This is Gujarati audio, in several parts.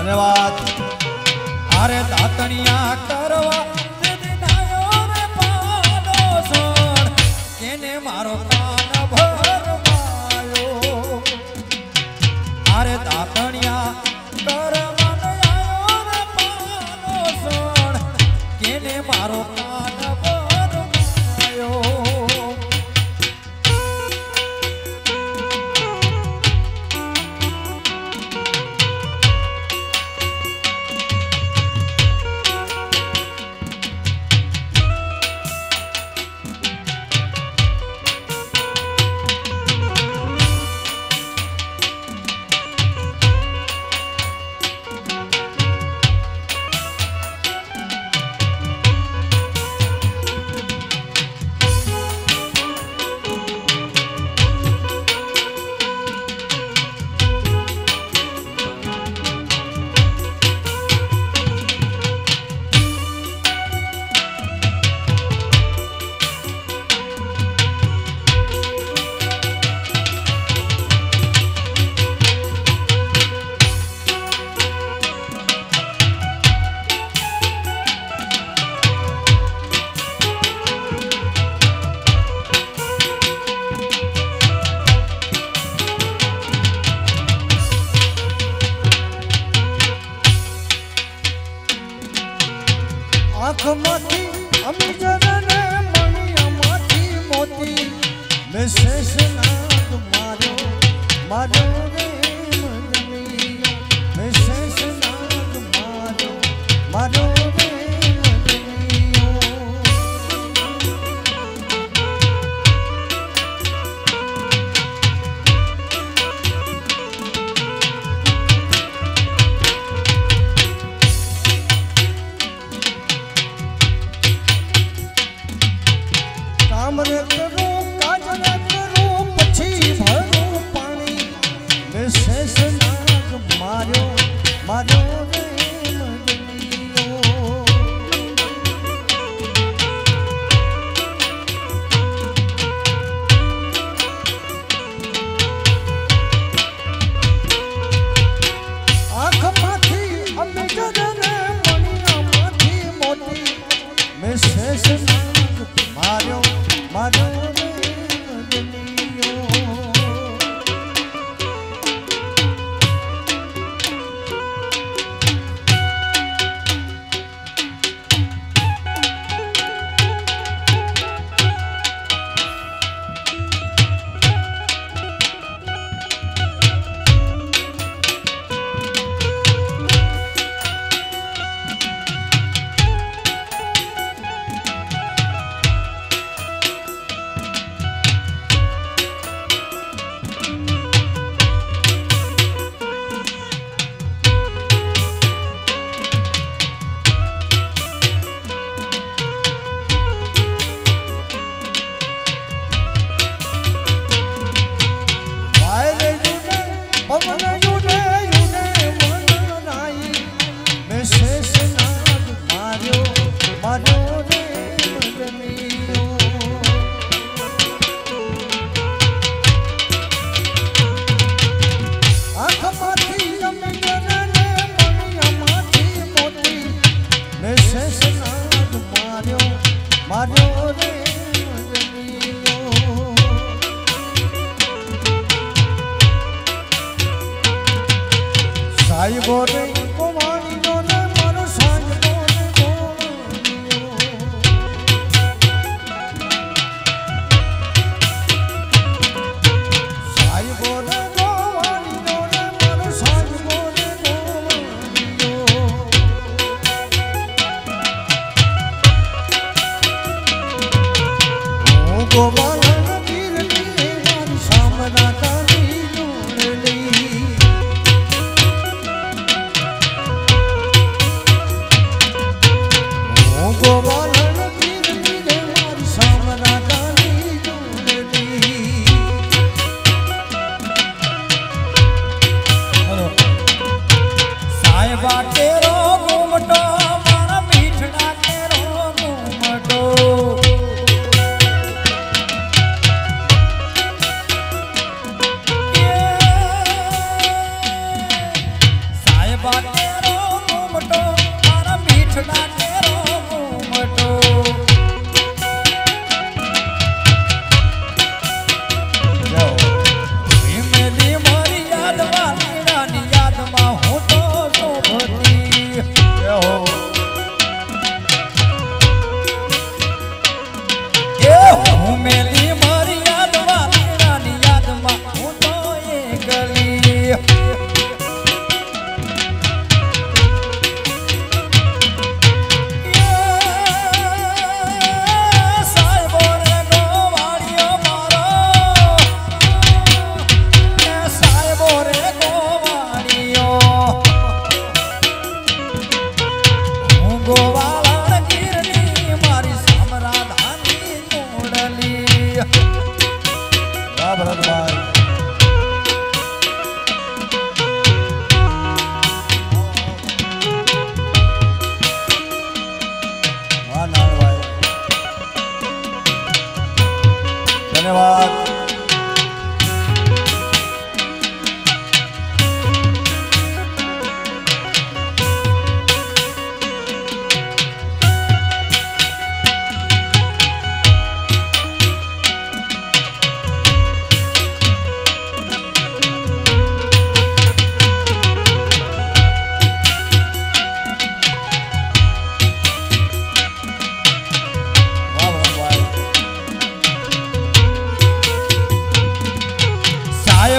ધન્યવાદ. આરે દાંતણિયા કરવા. કેને મારો કાન ભરમાયો? આરે દાંતણિયા મારો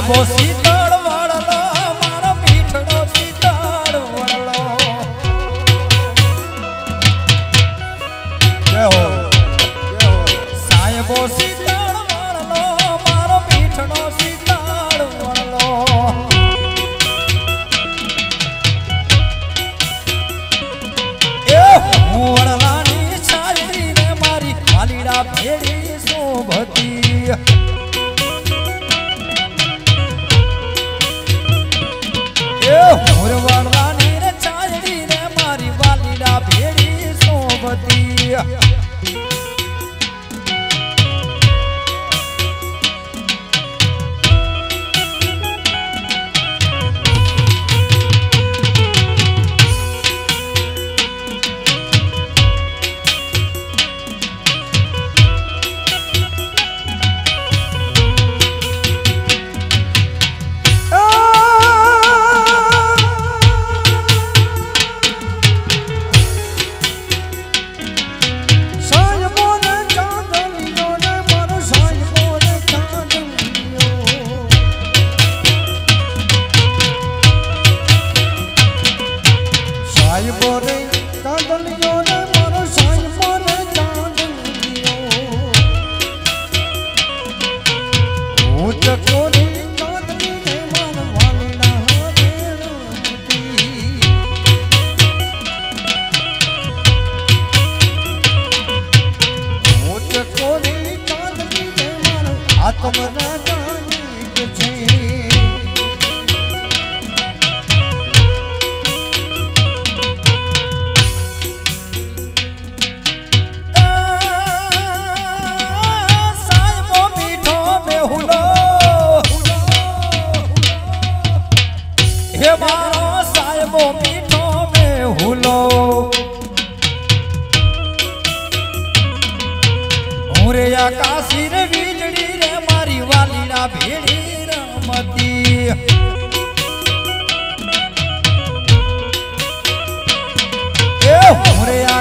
મારે બોસી તળ વળલો મારો પીઠડો પીતળ વળલો. જય હો. સાય બોસી તળ વળલો મારો પીઠડો પીતળ વળલો. એ હું વળલાની છાત્રીને મારી હાલીડા ભેડી શોભતી. મોરવાડ Bye. Bye. Bye.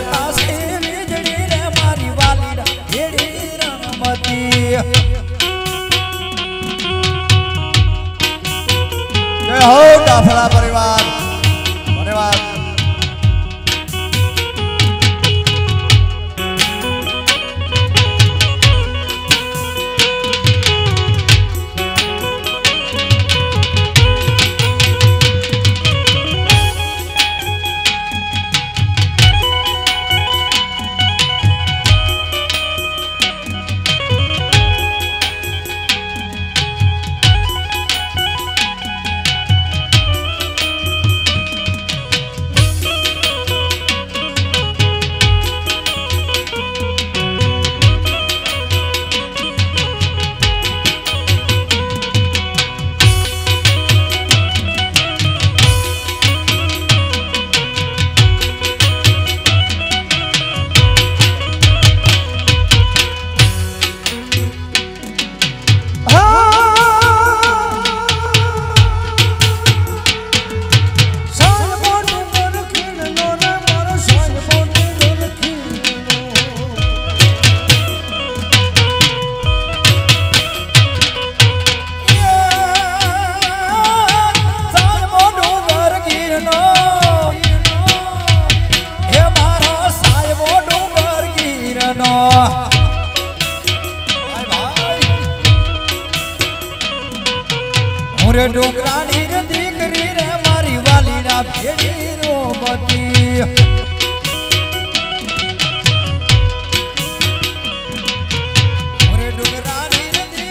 આકાશે વીજળી રે મારી વાલી હેડી રમતી. જય હો ડાફળા પરિવાર.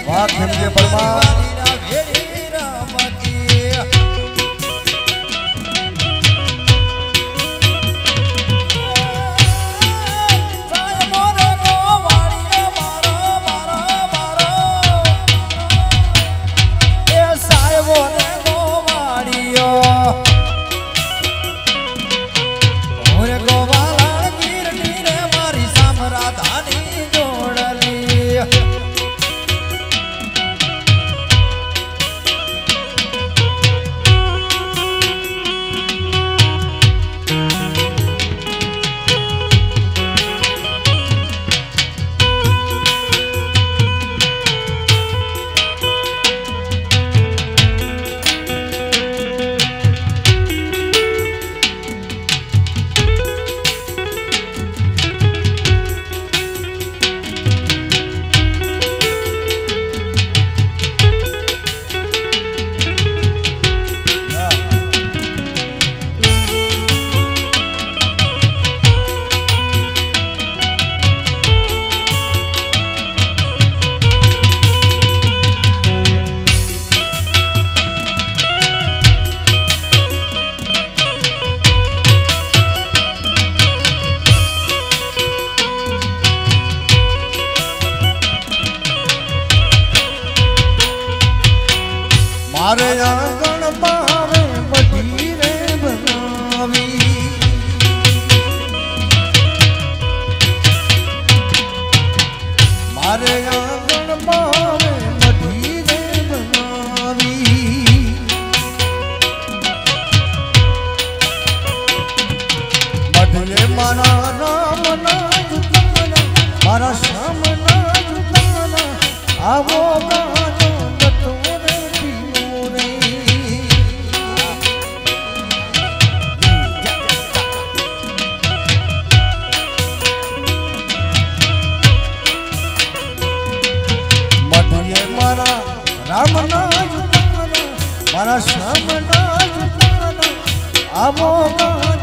વાત સમજે પરમાત્મા મારે આંગણ મારે બધી રે બનાવી. મારે આંગણ મારે બધી રે બનાવી. બદલે મારા રામના મારા શ્યામના આવો होगा